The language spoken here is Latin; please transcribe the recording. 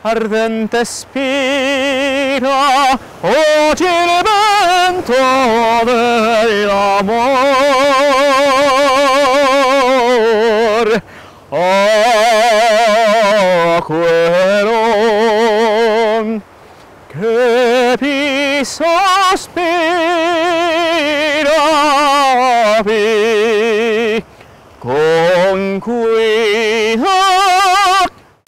ardente spira oggi il vento dell'amor. A quello che vi sospiravi con cui